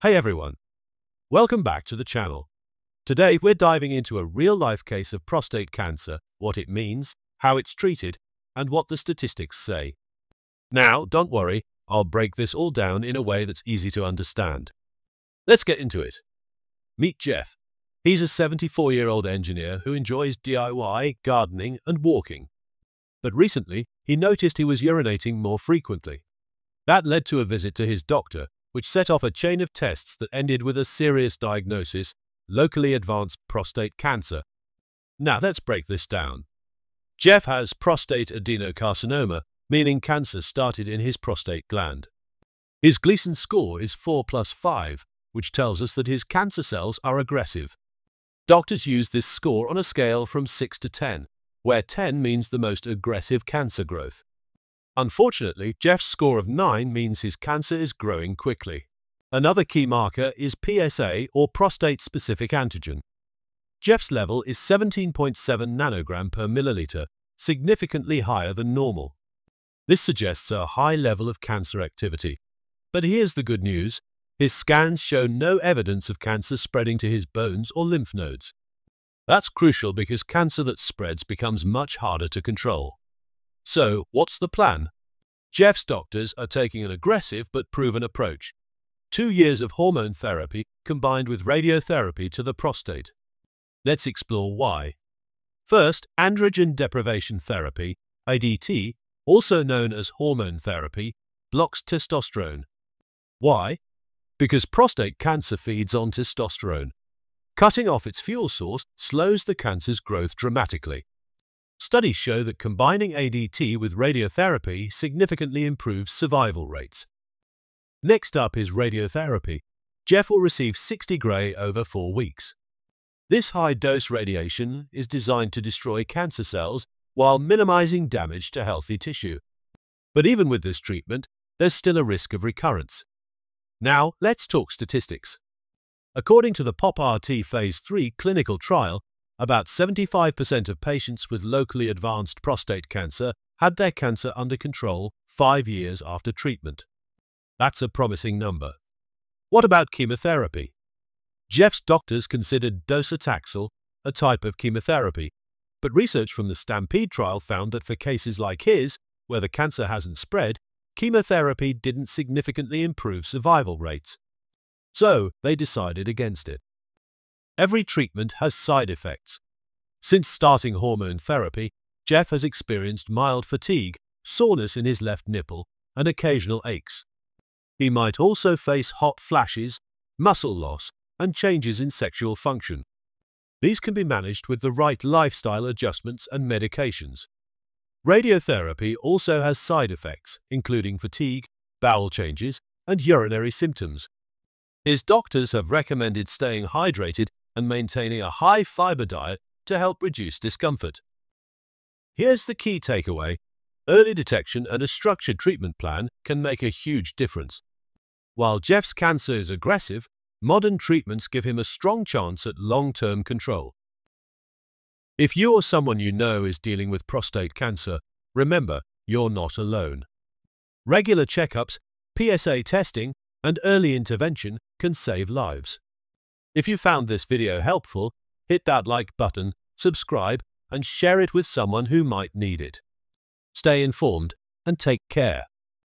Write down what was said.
Hey everyone, welcome back to the channel. Today we're diving into a real-life case of prostate cancer, what it means, how it's treated, and what the statistics say. Now, don't worry, I'll break this all down in a way that's easy to understand. Let's get into it. Meet Jeff. He's a 74-year-old engineer who enjoys DIY, gardening, and walking. But recently, he noticed he was urinating more frequently. That led to a visit to his doctor, which set off a chain of tests that ended with a serious diagnosis, locally advanced prostate cancer. Now let's break this down. Jeff has prostate adenocarcinoma, meaning cancer started in his prostate gland. His Gleason score is 4 plus 5, which tells us that his cancer cells are aggressive. Doctors use this score on a scale from 6 to 10, where 10 means the most aggressive cancer growth. Unfortunately, Jeff's score of 9 means his cancer is growing quickly. Another key marker is PSA or prostate-specific antigen. Jeff's level is 17.7 nanogram per milliliter, significantly higher than normal. This suggests a high level of cancer activity. But here's the good news. His scans show no evidence of cancer spreading to his bones or lymph nodes. That's crucial because cancer that spreads becomes much harder to control. So, what's the plan? Jeff's doctors are taking an aggressive but proven approach. Two years of hormone therapy combined with radiotherapy to the prostate. Let's explore why. First, androgen deprivation therapy, ADT, also known as hormone therapy, blocks testosterone. Why? Because prostate cancer feeds on testosterone. Cutting off its fuel source slows the cancer's growth dramatically. Studies show that combining ADT with radiotherapy significantly improves survival rates. Next up is radiotherapy. Jeff will receive 60 gray over four weeks. This high-dose radiation is designed to destroy cancer cells while minimizing damage to healthy tissue. But even with this treatment, there's still a risk of recurrence. Now, let's talk statistics. According to the POP-RT Phase 3 clinical trial, about 75% of patients with locally advanced prostate cancer had their cancer under control five years after treatment. That's a promising number. What about chemotherapy? Jeff's doctors considered docetaxel a type of chemotherapy, but research from the Stampede trial found that for cases like his, where the cancer hasn't spread, chemotherapy didn't significantly improve survival rates. So they decided against it. Every treatment has side effects. Since starting hormone therapy, Jeff has experienced mild fatigue, soreness in his left nipple, and occasional aches. He might also face hot flashes, muscle loss, and changes in sexual function. These can be managed with the right lifestyle adjustments and medications. Radiotherapy also has side effects, including fatigue, bowel changes, and urinary symptoms, his doctors have recommended staying hydrated and maintaining a high fiber diet to help reduce discomfort. Here's the key takeaway. Early detection and a structured treatment plan can make a huge difference. While Jeff's cancer is aggressive, modern treatments give him a strong chance at long-term control. If you or someone you know is dealing with prostate cancer, remember, you're not alone. Regular checkups, PSA testing, and early intervention can save lives. If you found this video helpful, hit that like button, subscribe, and share it with someone who might need it. Stay informed and take care.